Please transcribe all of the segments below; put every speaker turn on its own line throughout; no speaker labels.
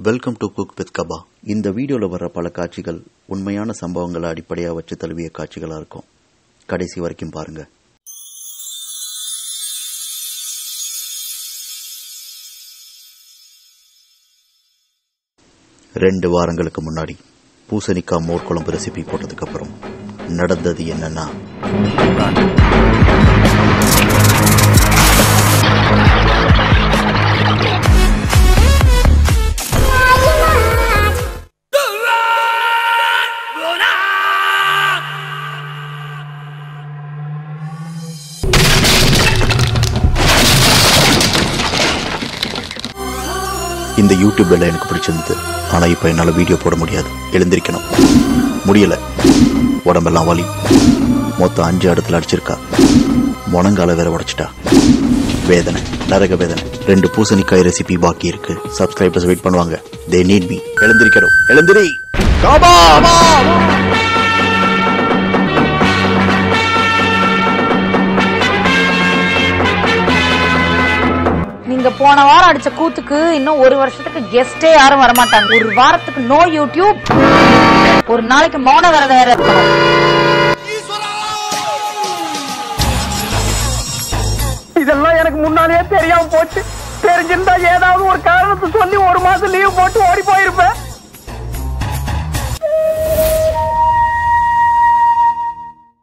Welcome to cook with கபா இந்த வீடியோவில் வர்ற பல காட்சிகள் உண்மையான சம்பவங்களை அடிப்படையாக வச்சு தழுவிய காட்சிகளாக இருக்கும். கடைசி வரைக்கும் பாருங்க. ரெண்டு வாரங்களுக்கு முன்னாடி பூசணிக்காய் மோர் குழம்பு ரெசிபி போட்டதுக்கு அப்புறம் நடந்தது என்னன்னா இந்த யூடியூப் வேலை எனக்கு பிடிச்சிருந்தது. ஆனால் இப்போ என்னால் வீடியோ போட முடியாது. எழுந்திருக்கணும். முடியலை. உடம்பெல்லாம் வலி. மொத்தம் அஞ்சு இடத்துல அடிச்சிருக்கா. முனங்கால வேற உடச்சிட்டா. வேதனை. நரக வேதனை. ரெண்டு பூசணிக்காய் ரெசிபி பாக்கி இருக்கு. சப்ஸ்கிரைபர்ஸ் வெயிட் பண்ணுவாங்க. தே நீட் மீ எழுந்திருக்கிறோம் எழுந்திரி!
போன வாரம் அடிச்ச கூத்துக்கு இன்னும் ஒரு வருஷத்துக்கு கெஸ்டே யாரும் வரமாட்டாங்க. ஒரு வாரத்துக்கு நோ யூடியூப் ஒரு நாளைக்கு மௌன விரதம் வேற
இதெல்லாம் எனக்கு முன்னாலேயே தெரியாம போச்சு. தெரிஞ்சிருந்தா ஏதாவது ஒரு காரணத்தை சொல்லி ஒரு மாசம் லீவ் போட்டு ஓடி போயிருப்பேன்.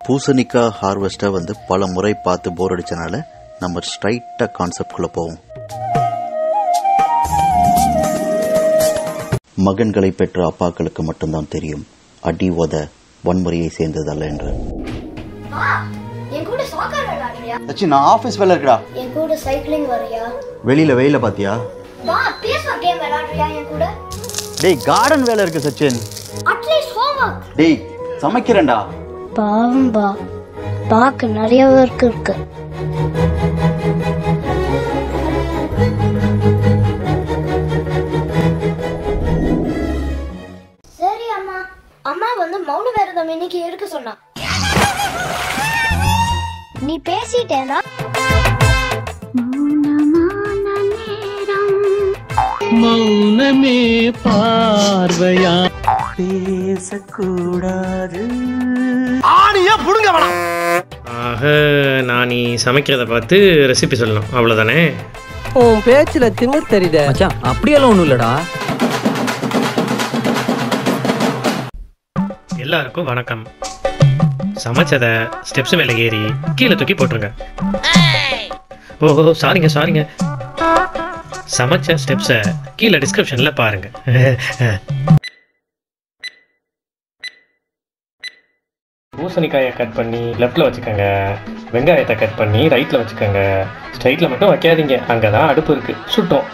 பூசணிக்காய் ஹார்வெஸ்ட்டை வந்து பல முறை பார்த்து போர் அடிச்சனால நம்ம ஸ்ட்ரைட்டாக கான்செப்ட்குள்ளே போவோம். மகன்களை பெற்ற அப்பாக்களுக்கு மட்டும்தான் தெரியும். அடி உத வன்முறையை சேர்ந்ததல்ல என்று. சச்சி நான் ஆஃபீஸ் வேலை இருக்குடா
என் கூட சைக்கிளிங் வரியா?
வெளியில வெயில பாத்தியா?
வா PS4 கேம் விளையாடுறியா என் கூட?
டேய் கார்டன் வேலை இருக்கு சச்சின்.
அட்லீஸ்ட் ஹோம்வொர்க்
டேய் சமைக்கிறேன்டா.
பாவம் பா. பாக்கு நிறைய ஒர்க் இருக்கு. மௌன விரதம் இன்னைக்கு இருக்க சொன்னா நீ பேசிட்டேனா
மௌனமே பார்வையா? ஆணியா புடுங்க வேணாம்
ஆக நான் நீ சமைக்கிறத பார்த்து ரெசிபி சொல்லணும். அவ்வளோதானே
உன் பேச்சுல திமிர் தெரியுதே. மச்சான் அப்படியெல்லாம் ஒண்ணும் இல்லடா.
எல்லாருக்கும் வணக்கம். சமைச்சதை ஸ்டெப்ஸ் மேலே ஏறி கீழே தூக்கி போட்டுருங்க. ஓ சாரிங்க சாரிங்க சமைச்ச ஸ்டெப்ஸை கீழே டிஸ்கிரிப்ஷனில் பாருங்க. பூசணிக்காயை கட் பண்ணி லெஃப்டில் வச்சுக்கோங்க. வெங்காயத்தை கட் பண்ணி ரைட்டில் வச்சுக்கோங்க. ஸ்ட்ரைட்டில் மட்டும் வைக்காதீங்க. அங்கே தான் அடுப்பு இருக்குது சுட்டோம்.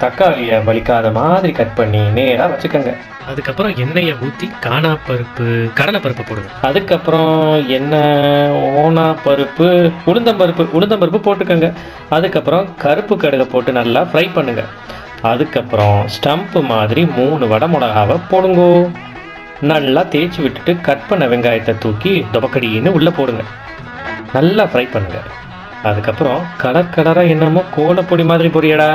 தக்காளியை வலிக்காத மாதிரி கட் பண்ணி நேராக வச்சுக்கோங்க. அதுக்கப்புறம் எண்ணெயை ஊற்றி காணா பருப்பு கடலை பருப்பு போடுங்க. அதுக்கப்புறம் எண்ணெய் ஓனா பருப்பு உளுந்தம்பருப்பு உளுந்தம்பருப்பு போட்டுக்கோங்க. அதுக்கப்புறம் கருப்பு கடுகை போட்டு நல்லா ஃப்ரை பண்ணுங்க. அதுக்கப்புறம் ஸ்டம்ப்பு மாதிரி மூணு வடை மிளகாவை போடுங்கோ. நல்லா தேய்ச்சி விட்டுட்டு கட் பண்ண வெங்காயத்தை தூக்கி துபக்கடின்னு உள்ளே போடுங்க. நல்லா ஃப்ரை பண்ணுங்க. அதுக்கப்புறம் கலர் கலராக என்னமோ கோலப்பொடி மாதிரி பொரியடா.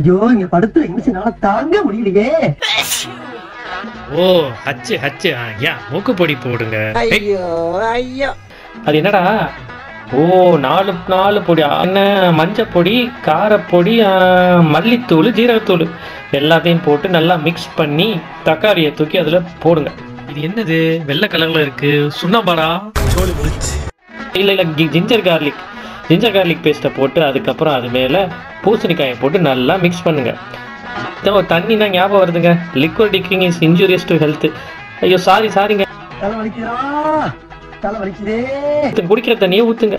ஐயோ இங்க படுத்து எங்க தாங்க முடியலையே.
ஓ ஹச்சு ஹச்சு. ஆ, யா மூக்கு பொடி போடுங்க.
ஐயோ ஐயோ.
அது என்னடா? ஓ நாலு நாலு பொடி. என்ன மஞ்சள் பொடி காரப்பொடி மல்லித்தூள் ஜீரகத்தூள். எல்லாத்தையும் போட்டு நல்லா மிக்ஸ் பண்ணி தக்காளியை தூக்கி அதில் போடுங்க. இது என்னது? வெள்ளை கலர்ல இருக்கு. சுண்ணாம்பாடா இல்லை இல்லை ஜிஞ்சர் கார்லிக் ஜிஞ்சர் கார்லிக் பேஸ்ட்டை போட்டு அதுக்கப்புறம் அது மேலே பூசணிக்காயை போட்டு நல்லா மிக்ஸ் பண்ணுங்க. இதோ தண்ணினா ஞாபகம் வருதுங்க. Liquid drinking is injurious to health ஐயோ சாரி சாரிங்க
தலை வலிக்குதா? தலை வலிக்குதே.
ஊத்து- குடிக்கிற தண்ணியை ஊத்துங்க.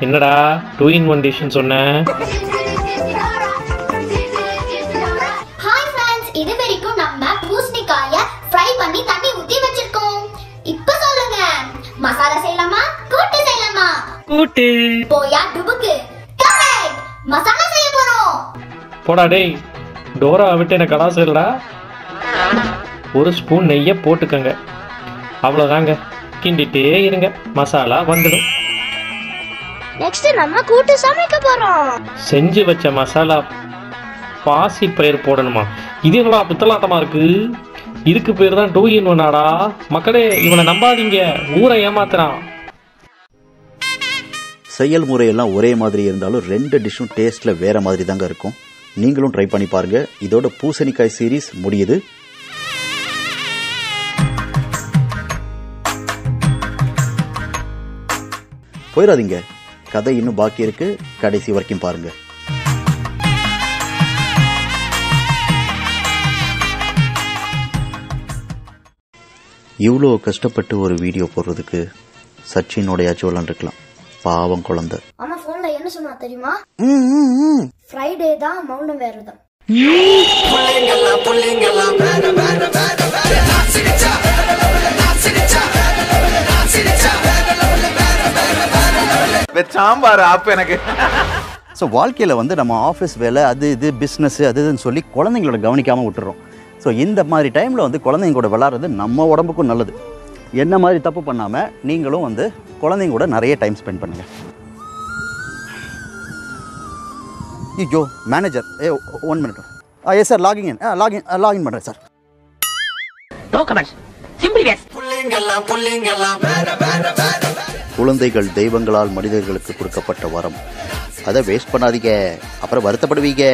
என்னடா டூ இன் ஒன் டிஷ்னு சொன்னேன்
கூட்டு போயா டுபுக்கு. கரெக்ட். மசாலா செய்ய போறோம்.
போடா டேய் டோரா விட்டு எனக்கு கடா சொல்லடா ஒரு ஸ்பூன் நெய்யை போட்டுக்கோங்க. அவ்வளோதாங்க கிண்டிட்டே இருங்க. மசாலா வந்துடும்.
நெக்ஸ்ட் நம்ம கூட்டு சமைக்க போறோம்.
செஞ்சு வச்ச மசாலா பாசி பயிர் போடணுமா? இது என்னடா பித்தலாட்டமா இருக்கு? இதுக்கு பேர் தான் டூ இன் ஒன்னாடா. மக்களே இவனை நம்பாதீங்க. ஊரை ஏமாத்துறான்.
செயல்முறையெல்லாம் ஒரே மாதிரி இருந்தாலும் ரெண்டு டிஷ்ஷும் டேஸ்ட்ல வேற மாதிரி தாங்க இருக்கும். நீங்களும் ட்ரை பண்ணி பாருங்க. இதோட பூசணிக்காய் சீரிஸ் முடியுது. போயிடாதீங்க. கதை இன்னும் பாக்கி இருக்கு. கடைசி வரைக்கும் பாருங்க. இவ்வளோ கஷ்டப்பட்டு ஒரு வீடியோ போடுறதுக்கு சச்சினோடையாச்சும் விளாண்டுருக்கலாம் பாவம் குழந்தை.
ஆமா போன்ல என்ன சொன்னா தெரியுமா? ஃப்ரைடே தான் மௌனம் வேறுதான்
சாம்பார் ஆப் எனக்கு.
ஸோ வாழ்க்கையில் வந்து நம்ம ஆஃபீஸ் வேலை அது இது பிஸ்னஸ் அது இதுன்னு சொல்லி குழந்தைங்களோட கவனிக்காமல் விட்டுறோம். ஸோ இந்த மாதிரி டைமில் வந்து குழந்தைங்க கூட விளாட்றது நம்ம உடம்புக்கும் நல்லது. என்ன மாதிரி தப்பு பண்ணாமல் நீங்களும் வந்து குழந்தைங்க கூட நிறைய டைம் ஸ்பெண்ட் பண்ணுங்கள் ஐயோ manager a one minute ah yes sir logging in login login பண்ணுறேன் சார் குழந்தைகள் தெய்வங்களால் மனிதர்களுக்கு கொடுக்கப்பட்ட வரம். அதை வேஸ்ட் பண்ணாதீங்க. அப்புறம் வருத்தப்படுவீங்க.